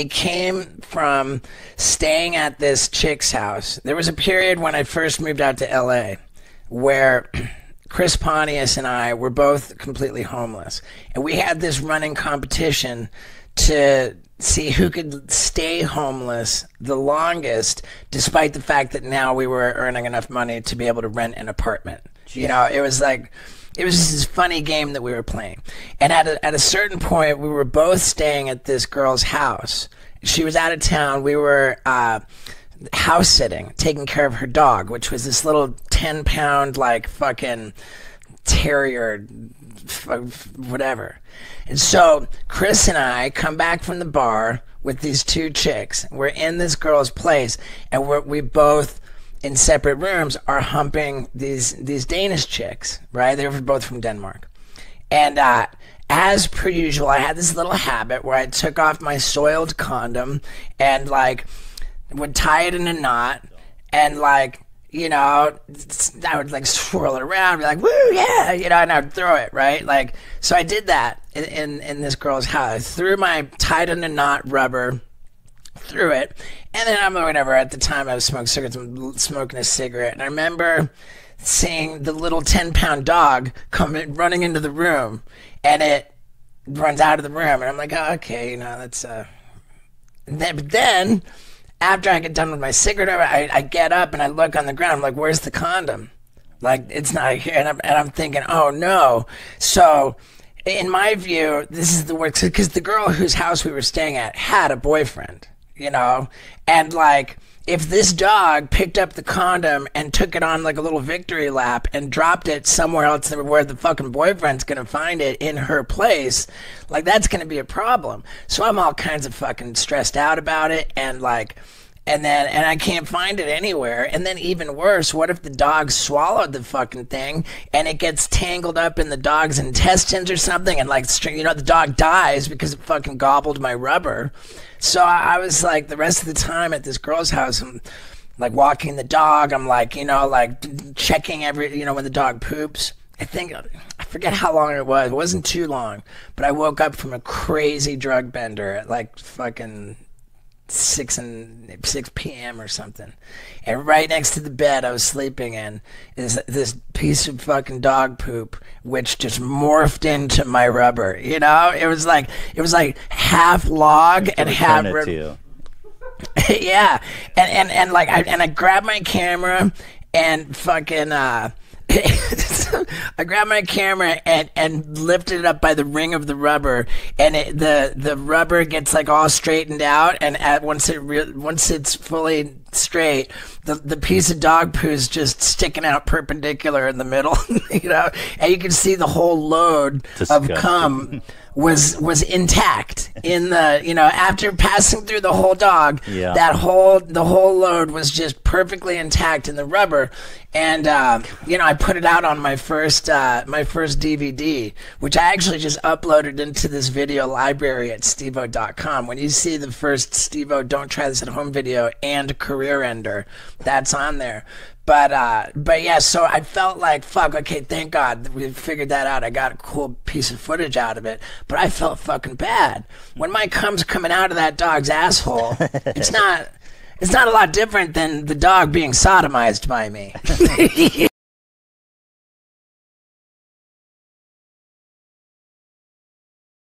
it came from staying at this chick's house. There was a period when I first moved out to LA where Chris Pontius and I were both completely homeless. And we had this running competition to see who could stay homeless the longest, despite the fact that now we were earning enough money to be able to rent an apartment. You know, it was like, it was this funny game that we were playing. And at a, at a certain point, we were both staying at this girl's house. She was out of town. We were uh, house sitting, taking care of her dog, which was this little 10 pound, like, fucking terrier, whatever. And so Chris and I come back from the bar with these two chicks. We're in this girl's place, and we're, we both in separate rooms are humping these these Danish chicks. Right? They were both from Denmark, and uh, as per usual, I had this little habit where I took off my soiled condom and like would tie it in a knot and like you know, I would like swirl it around, be like, "Woo, yeah!" You know, and I'd throw it right. Like, so I did that in in, in this girl's house. I threw my tied in a knot rubber, threw it, and then I'm whatever. At the time, I was smoking cigarettes, I'm smoking a cigarette, and I remember seeing the little ten pound dog coming running into the room, and it runs out of the room, and I'm like, oh, okay, you know, that's uh. And then, but then after I get done with my cigarette, I, I get up and I look on the ground. I'm like, where's the condom? Like, it's not here. And I'm, and I'm thinking, oh no. So, in my view, this is the worst because the girl whose house we were staying at had a boyfriend, you know? And like, if this dog picked up the condom and took it on like a little victory lap and dropped it somewhere else where the fucking boyfriend's gonna find it in her place, like that's gonna be a problem. So I'm all kinds of fucking stressed out about it and like and then and I can't find it anywhere. And then even worse, what if the dog swallowed the fucking thing and it gets tangled up in the dog's intestines or something and like you know the dog dies because it fucking gobbled my rubber. So I was like, the rest of the time at this girl's house, I'm like walking the dog. I'm like, you know, like checking every, you know, when the dog poops. I think, I forget how long it was. It wasn't too long, but I woke up from a crazy drug bender at like fucking six and six p.m. or something, and right next to the bed I was sleeping in is this piece of fucking dog poop, which just morphed into my rubber. You know, it was like it was like half log and half. Ri- yeah, and and and like I and I grabbed my camera and fucking. uh I grabbed my camera and, and lifted it up by the ring of the rubber, and it, the the rubber gets like all straightened out, and at once it re- once it's fully straight, the the piece of dog poo is just sticking out perpendicular in the middle, you know, and you can see the whole load Disgusting. of cum was was intact in the you know after passing through the whole dog yeah. that whole the whole load was just perfectly intact in the rubber and uh, you know I put it out on my first uh, my first DVD which I actually just uploaded into this video library at steveo.com when you see the first Steve-O don't try this at home video and career ender that's on there but uh, but yeah, so I felt like fuck. Okay, thank God we figured that out. I got a cool piece of footage out of it. But I felt fucking bad when my cum's coming out of that dog's asshole. it's not. It's not a lot different than the dog being sodomized by me.